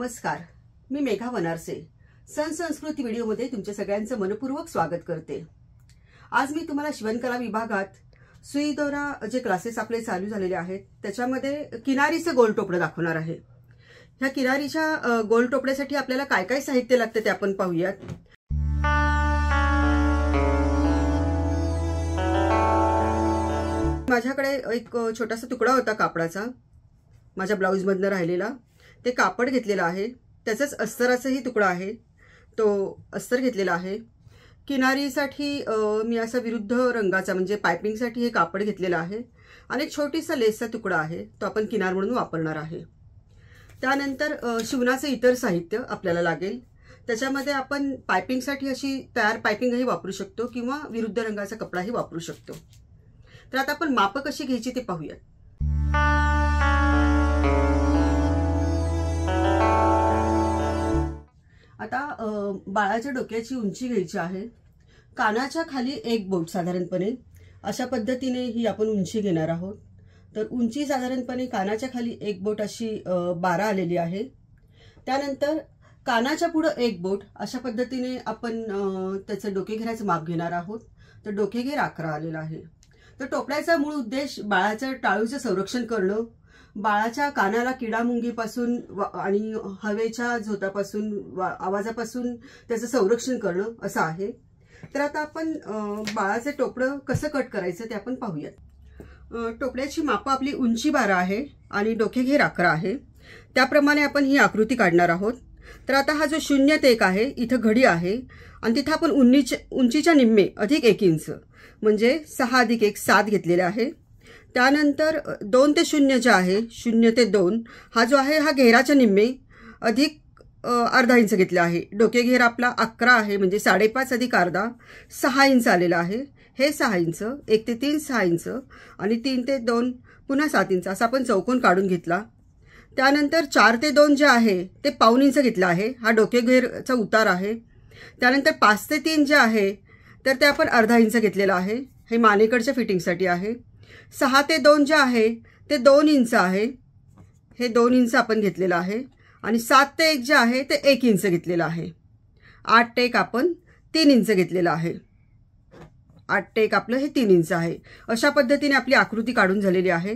नमस्कार. मी मेघा वनारसे. सण संस्कृती व्हिडिओमध्ये तुमच्या सगळ्यांचं मनपूर्वक स्वागत करते. आज मी तुम्हाला शिवणकला विभागात सुई दोरा जे क्लासेस आपले चालू झालेले आहेत त्याच्यामध्ये किनारीचं गोल टोपडं दाखवणार आहे. ह्या किनारीच्या गोल टोपड्यासाठी आपल्याला काय काय साहित्य लागतं ते आपण पाहूयात. माझ्याकडे एक छोटासा तुकडा होता कापडाचा माझ्या ब्लाऊजमधनं राहिलेला. ते कापड घेतलेलं आहे. त्याचंच अस्तराचाही तुकडा आहे. तो अस्तर घेतलेला आहे. किनारीसाठी मी असा विरुद्ध रंगाचा म्हणजे पायपिंगसाठी हे कापड घेतलेलं आहे. आणि एक छोटीसा लेसचा तुकडा आहे. तो आपण किनार म्हणून वापरणार आहे. त्यानंतर शिवणाचं इतर साहित्य आपल्याला लागेल. त्याच्यामध्ये आपण पायपिंगसाठी अशी तयार पायपिंगही वापरू शकतो किंवा विरुद्ध रंगाचा कपडाही वापरू शकतो. तर आता आपण मापं कशी घ्यायची ते पाहूयात. आता बाळाच्या डोक्याची उंची घ्यायची आहे. कानाच्या खाली एक बोट साधारणपणे. अशा पद्धतीने ही आपण उंची घेणार आहोत. तर उंची साधारणपणे कानाच्या खाली एक बोट अशी बारा आलेली आहे. त्यानंतर कानाच्या पुढं एक बोट. अशा पद्धतीने आपण त्याचं डोके घेण्याचं माप घेणार आहोत. तर डोकेघेर अकरा आलेला आहे. तर टोपड्याचा मूळ उद्देश बाळाचं टाळूचं संरक्षण करणं. बाळाच्या कानाला किडामुंगीपासून व- आणि हवेच्या झोतापासून वा- आवाजापासून त्याचं संरक्षण करणं असं आहे. तर आता आपण बाळाचं टोपडं कसं कट करायचं ते आपण पाहूयात. टोपड्याची मापं आपली उंची बारा आहे आणि डोकेघेर अकरा आहे. त्याप्रमाणे आपण ही आकृती काढणार आहोत. तर आता हा जो शून्य ते एक आहे इथं घडी आहे. आणि तिथं आपण उन्नीच्या उंचीच्या निम्मे अधिक एक इंच म्हणजे सहा अधिक एक सात घेतलेले आहे. त्यानंतर दोन ते शून्य जे आहे शून्य ते दोन हा जो आहे हा घेराच्या निम्मे अधिक अर्धा इंच घेतला आहे. डोके घेर आपला अकरा आहे म्हणजे साडेपाच अधिक अर्धा सहा इंच आलेला आहे. हे सहा इंच एक ते तीन सहा इंच आणि तीन ते दोन पुन्हा सात इंच असा आपण चौकोन काढून घेतला. त्यानंतर चार ते दोन जे आहे ते पाऊन इंच घेतलं आहे हा डोकेघेरचा उतार आहे. त्यानंतर पाच ते तीन जे आहे तर ते आपण अर्धा इंच घेतलेलं आहे. हे मानेकडच्या फिटिंगसाठी आहे. सहा ते दोन जे आहे ते दोन इंच आहे. हे दोन इंच आपण घेतलेलं आहे. आणि सात ते एक जे आहे ते एक इंच घेतलेलं आहे. आठ ते एक आपण तीन इंच घेतलेलं आहे. आठ ते एक आपलं हे तीन इंच आहे. अशा पद्धतीने आपली आकृती काढून झालेली आहे.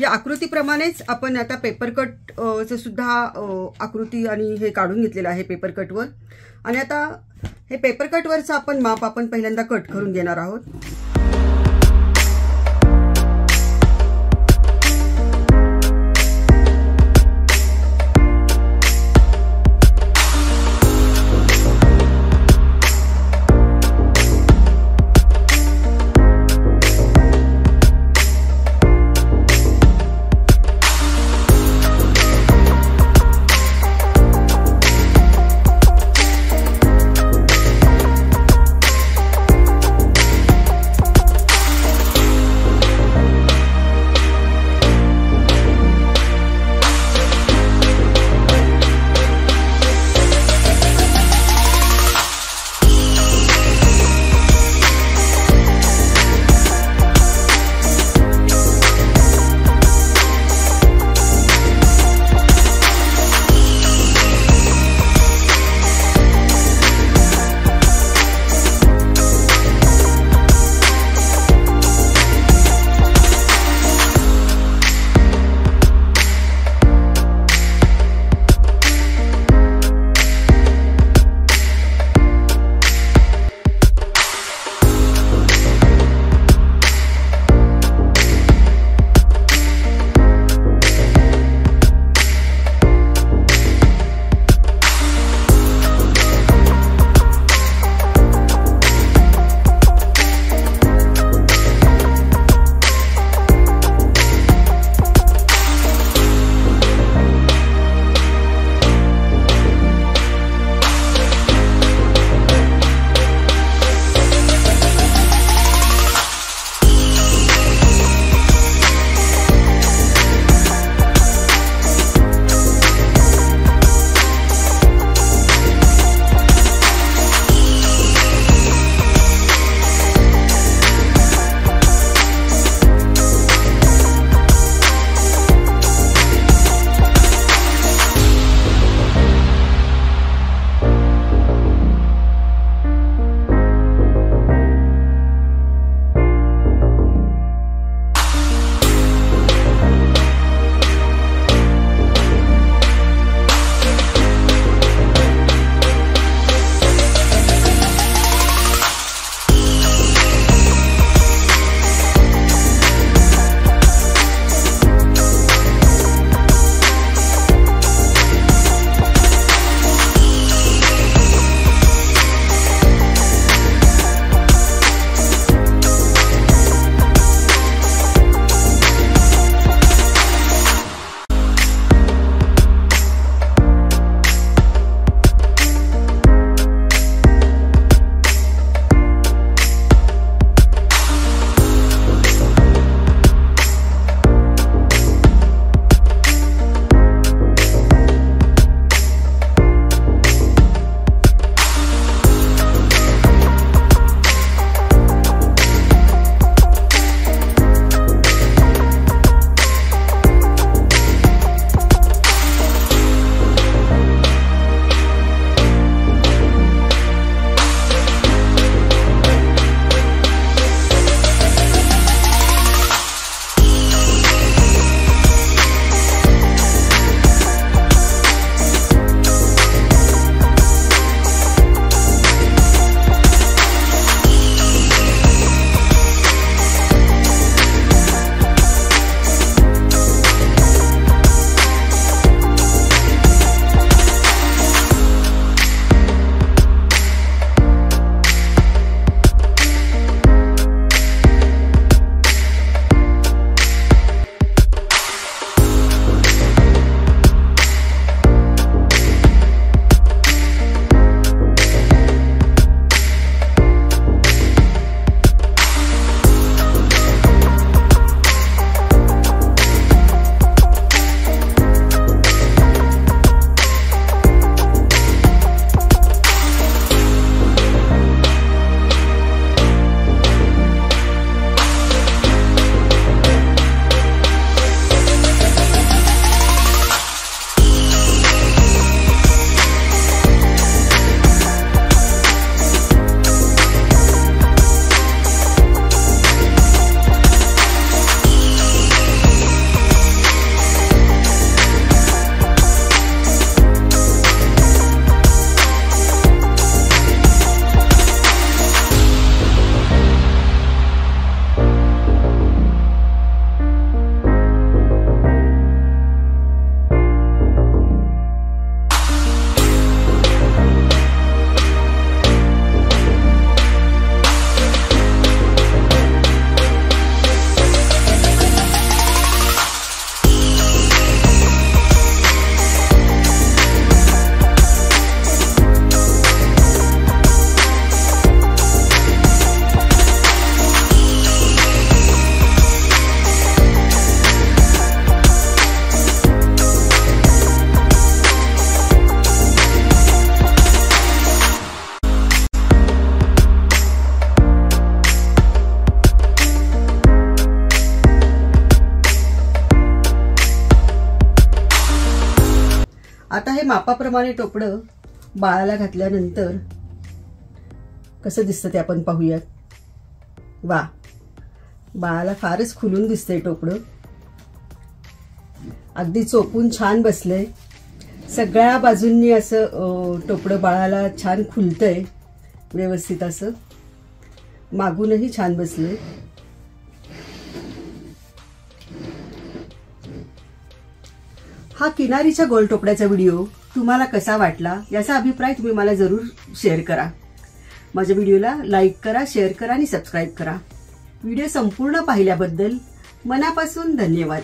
या आकृतीप्रमाणेच आपण आता पेपर कट सुद्धा आकृती आणि हे काढून घेतलेलं आहे पेपर कटवर आणि आता हे पेपर कटवरचं आपण माप आपण पहिल्यांदा कट करून घेणार आहोत. मापाप्रमाणे टोपडं बाळाला घातल्यानंतर कसं दिसतं ते आपण पाहूयात. वा बाळाला फारच खुलून दिसतंय टोपडं. अगदी चोपून छान बसलंय. सगळ्या बाजूंनी असं टोपडं बाळाला छान खुलतंय व्यवस्थित असं. मागूनही छान बसलंय. हा किनारीच्या गोल टोपड्याचा व्हिडिओ तुम्हाला कसा वाटला याचा अभिप्राय तुम्ही मला जरूर शेअर करा. माझ्या व्हिडिओला लाईक करा शेअर करा आणि सबस्क्राईब करा. व्हिडिओ संपूर्ण पाहिल्याबद्दल मनापासून धन्यवाद.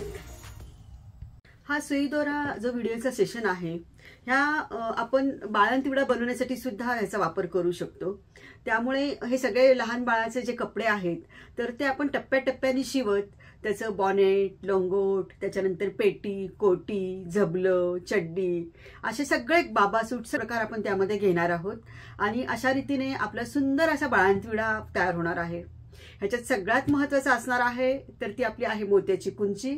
हा सुई दोरा जो व्हिडिओचा सेशन आहे ह्या आपण बाळंतिवडा बनवण्यासाठी सुद्धा ह्याचा वापर करू शकतो. त्यामुळे हे सगळे लहान बाळाचे जे कपडे आहेत तर ते आपण टप्प्याटप्प्याने शिवत त्याचं बॉनेट लोंगोट त्याच्यानंतर पेटी कोटी झबलं चड्डी असे सगळे बाबा सूटचे प्रकार आपण त्यामध्ये घेणार आहोत. आणि अशा रीतीने आपला सुंदर असा बाळांतविडा तयार होणार आहे. ह्याच्यात सगळ्यात महत्वाचं असणार आहे तर ती आपली आहे मोत्याची कुंची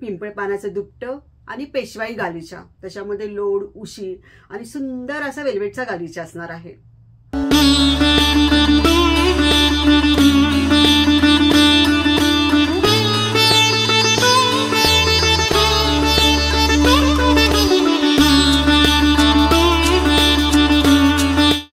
पिंपळ पानाचं दुपटं आणि पेशवाई गालीचा. त्याच्यामध्ये लोड उशी आणि सुंदर असा वेल्वेटचा गालीचा असणार आहे.